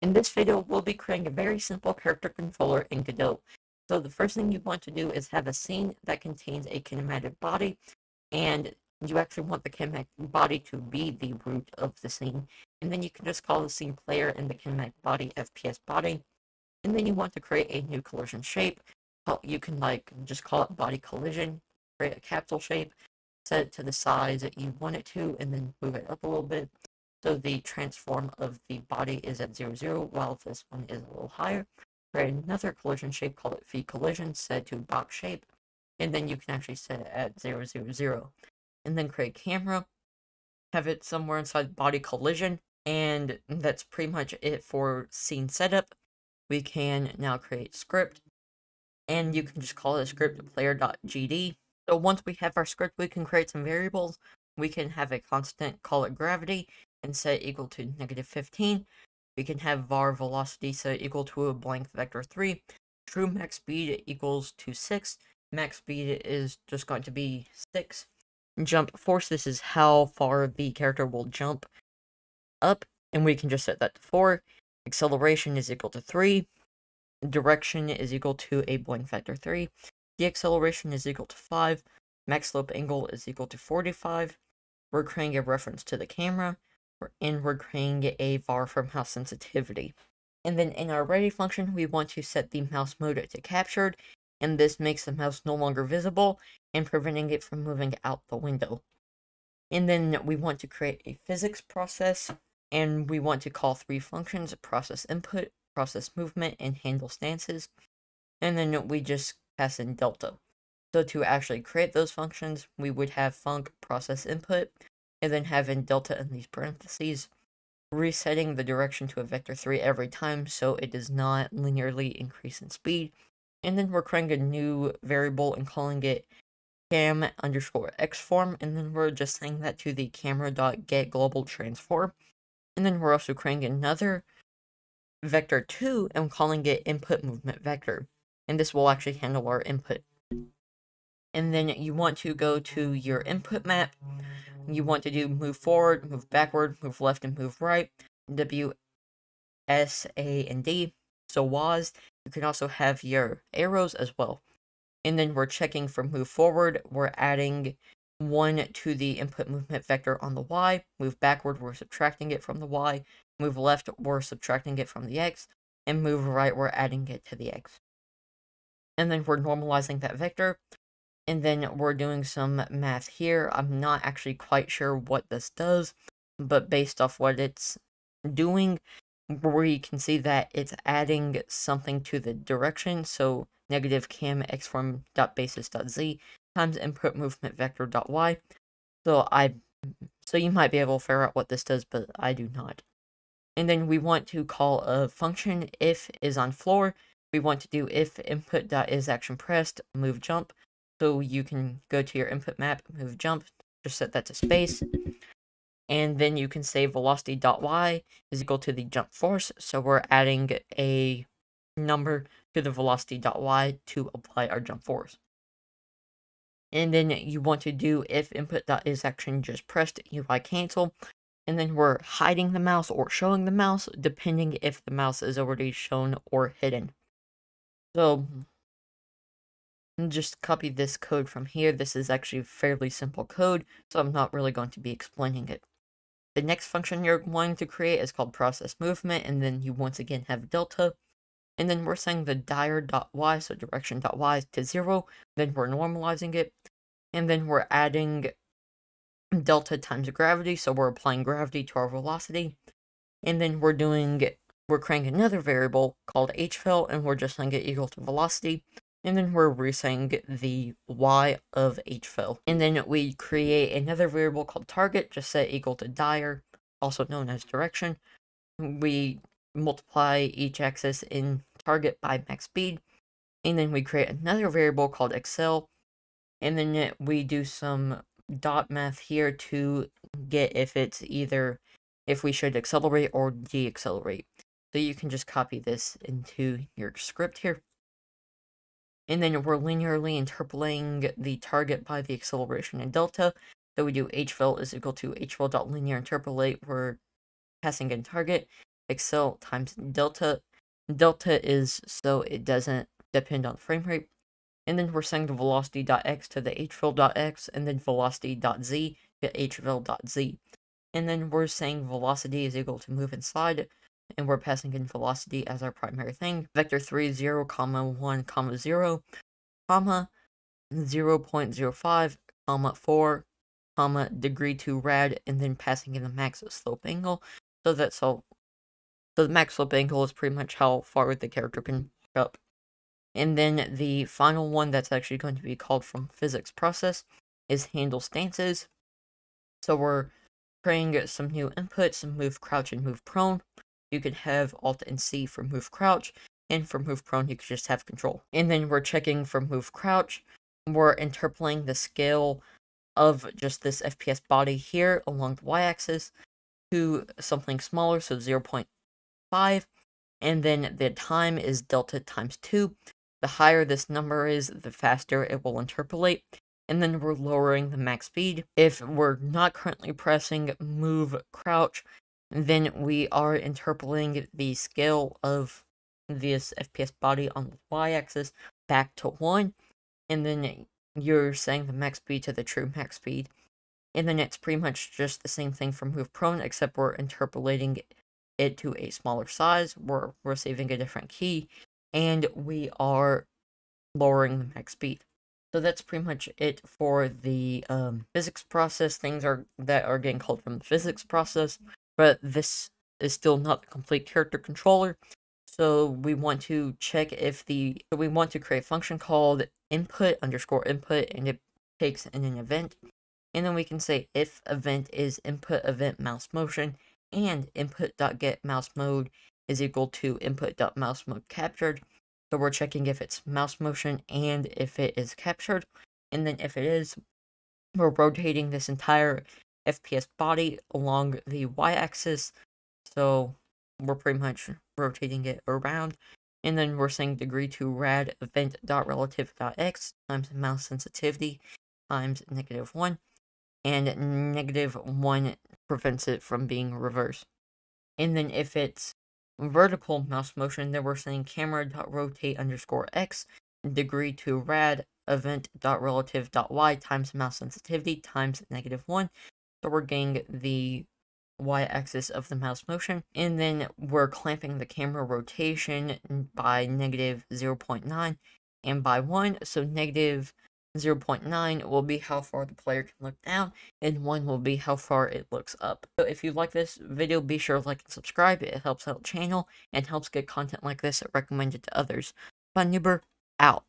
In this video, we'll be creating a very simple character controller in Godot. So the first thing you want to do is have a scene that contains a kinematic body, and you actually want the kinematic body to be the root of the scene. And then you can just call the scene player and the kinematic body FPS body. And then you want to create a new collision shape. You can like just call it body collision, create a capsule shape, set it to the size that you want it to, and then move it up a little bit. So the transform of the body is at 0, 0, while this one is a little higher. Create another collision shape, call it V collision, set to box shape, and then you can actually set it at 0, 0, 0. And then create camera, have it somewhere inside body collision, and that's pretty much it for scene setup. We can now create script, and you can just call it script player.gd. So once we have our script, we can create some variables. We can have a constant, call it gravity, and set equal to negative 15. We can have var velocity set equal to a blank vector 3. True max speed equals to 6. Max speed is just going to be 6. Jump force, this is how far the character will jump up, and we can just set that to 4. Acceleration is equal to 3. Direction is equal to a blank vector 3. The acceleration is equal to 5. Max slope angle is equal to 45. We're creating a reference to the camera and we're creating a var for mouse sensitivity. And then in our ready function, we want to set the mouse mode to captured, and this makes the mouse no longer visible and preventing it from moving out the window. And then we want to create a physics process, and we want to call three functions, process input, process movement, and handle stances. And then we just pass in delta. So to actually create those functions, we would have func process input, and then having delta in these parentheses, resetting the direction to a vector 3 every time so it does not linearly increase in speed. And then we're creating a new variable and calling it cam underscore xform, and then we're just saying that to the camera dot get global transform. And then we're also creating another vector 2 and calling it input movement vector. And this will actually handle our input. And then you want to go to your input map you mm-hmm. want to do move forward, move backward, move left, and move right. W, S, A, and D. So WAS, you can also have your arrows as well. And then we're checking for move forward. We're adding 1 to the input movement vector on the Y. Move backward, we're subtracting it from the Y. Move left, we're subtracting it from the X. And move right, we're adding it to the X. And then we're normalizing that vector and then we're doing some math here. I'm not actually quite sure what this does, but based off what it's doing, we can see that it's adding something to the direction. So negative cam xform dot basis dot z times input movement vector dot y. So I, so you might be able to figure out what this does, but I do not. And then we want to call a function if is on floor. We want to do if input dot is action pressed move jump so you can go to your input map, move jump, just set that to space. And then you can say velocity.y is equal to the jump force. So we're adding a number to the velocity.y to apply our jump force. And then you want to do if input.is action just pressed UI cancel. And then we're hiding the mouse or showing the mouse, depending if the mouse is already shown or hidden. So just copy this code from here. This is actually fairly simple code, so I'm not really going to be explaining it. The next function you're going to create is called process movement, and then you once again have delta. And then we're saying the dir.y, so direction.y to zero, then we're normalizing it. And then we're adding delta times gravity, so we're applying gravity to our velocity. And then we're doing, it, we're creating another variable called hvel, and we're just saying it equal to velocity and then we're resetting the y of hvel. And then we create another variable called target, just set equal to dir, also known as direction. We multiply each axis in target by max speed, and then we create another variable called accel, and then we do some dot math here to get if it's either if we should accelerate or deaccelerate. So you can just copy this into your script here. And then we're linearly interpolating the target by the acceleration in delta. So we do hvel is equal to hvel dot linear interpolate. We're passing in target. accel times delta. Delta is so it doesn't depend on frame rate. And then we're saying the x to the hvel dot x, and then velocity dot z to hvel dot z. And then we're saying velocity is equal to move and slide and we're passing in velocity as our primary thing. Vector 3, 0, comma 1, comma 0, comma 0 0.05, comma 4, comma degree 2 rad, and then passing in the max slope angle. So that's all. So the max slope angle is pretty much how far the character can up. And then the final one that's actually going to be called from physics process is handle stances. So we're creating some new inputs, move crouch and move prone you could have Alt and C for move crouch, and for move prone, you could just have control. And then we're checking for move crouch. We're interpolating the scale of just this FPS body here along the y-axis to something smaller, so 0.5. And then the time is delta times 2. The higher this number is, the faster it will interpolate. And then we're lowering the max speed. If we're not currently pressing move crouch, then we are interpolating the scale of this FPS body on the y-axis back to 1, and then you're saying the max speed to the true max speed. And then it's pretty much just the same thing for move prone, except we're interpolating it to a smaller size, we're receiving a different key, and we are lowering the max speed. So that's pretty much it for the um, physics process. Things are that are getting called from the physics process but this is still not the complete character controller. So we want to check if the, we want to create a function called input underscore input and it takes in an event. And then we can say if event is input event mouse motion and input.get mouse mode is equal to input.mouse mode captured. So we're checking if it's mouse motion and if it is captured. And then if it is, we're rotating this entire FPS body along the y-axis. So we're pretty much rotating it around. And then we're saying degree to rad event dot relative dot x times mouse sensitivity times negative 1. And negative 1 prevents it from being reversed. And then if it's vertical mouse motion, then we're saying camera dot rotate underscore x degree to rad event dot relative dot y times mouse sensitivity times negative 1 so we're getting the y-axis of the mouse motion, and then we're clamping the camera rotation by negative 0.9 and by 1, so negative 0.9 will be how far the player can look down, and 1 will be how far it looks up. So if you like this video, be sure to like and subscribe, it helps out the channel, and helps get content like this recommended to others. Fun Noober, out.